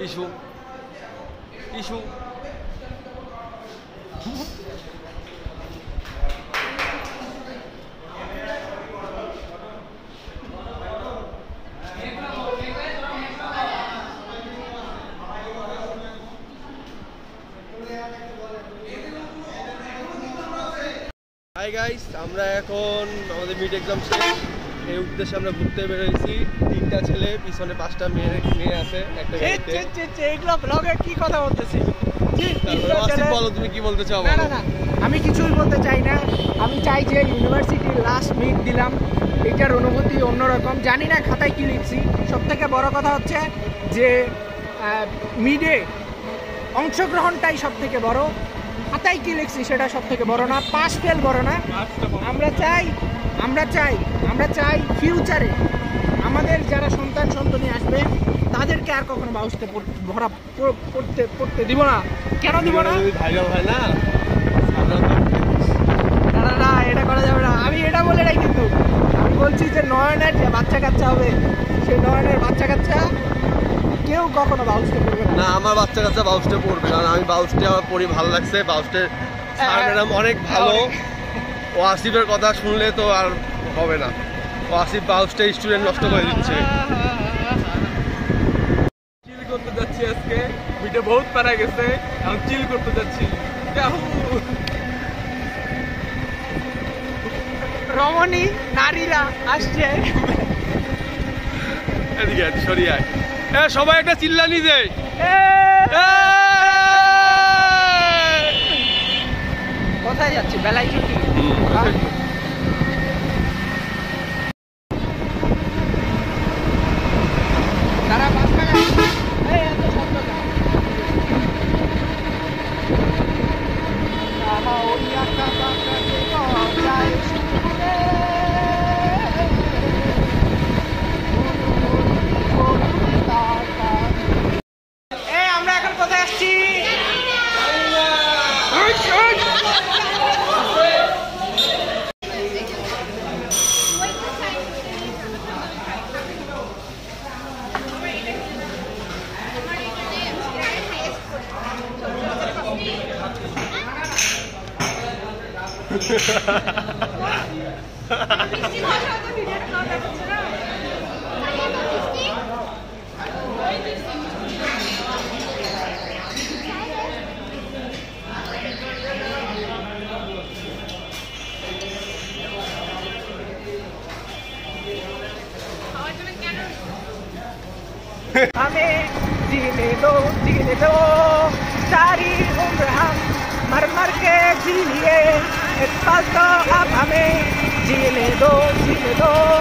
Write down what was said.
Issue issue hi guys আমরা এখন আমাদের মিড এক্সাম শেষ এই উদ্দেশ্যে আমরা ঘুরতে বেরোয়েছি তিনটা ছেলে পিছনে পাঁচটা মেয়ে মেয়ে আছে একটা এইগুলো ব্লগে কি কথা বলতেছি? বলো তুমি কি বলতে চাও না না না আমি কিছুই বলতে চাই না। আমি চাই যে ইউনিভার্সিটির লাস্ট মিট দিলাম। এটার অনুভূতি অন্যরকম। জানি না খাতায় কি লিখছি। সব থেকে বড় কথা হচ্ছে যে মিডে অংশগ্রহণটাই সব থেকে বড়। খাতায় কি লিখছি সেটা সব থেকে বড় না পাস ফেল বড় না। আমরা চাই আমরা চাই আমরা চাই ফিউচারে আমাদের যারা সন্তান সন্ততি আসবে তাদেরকে আর কখনো বাউসতে ভরা পড়তে পড়তে দিব না। কেন দিব না? ভাইরাল হয় না? না এটা করা যাবে না। আমি এটা বলে নাই কিন্তু। আমি বলছি যে নয়নের যে বাচ্চা কাচ্চা হবে সেই নয়নের বাচ্চা কাচ্চা কেউ কখনো বাউসতে পড়বে না। আমার বাচ্চা কাচ্চা বাউসটে পড়বে কারণ আমি বাউসটে আমার পড়ি ভালো লাগছে। বাউসটের অনেক ভালো। ও আসিফের কথা শুনলে তো আর হবে না। ও আসিফ বাউসটে স্টুডেন্ট নষ্ট করে দিচ্ছে। চিল করতে যাচ্ছি আজকে। ভিডিও বহুত প্যারা গেছে। এখন চিল করতে যাচ্ছি! রমণী নারীরা আসছে। এদিকে সরিয়ে সবাই একটা চিল্লানি দে। কোথায় যাচ্ছি? বেলায় ছুটি। আমরা এখন কোথায় আসছি? हमें जीने दो जीने दो। सारी उम्र हम मर मर के जी लिए। espacio, ámame, dile dos, dile dos.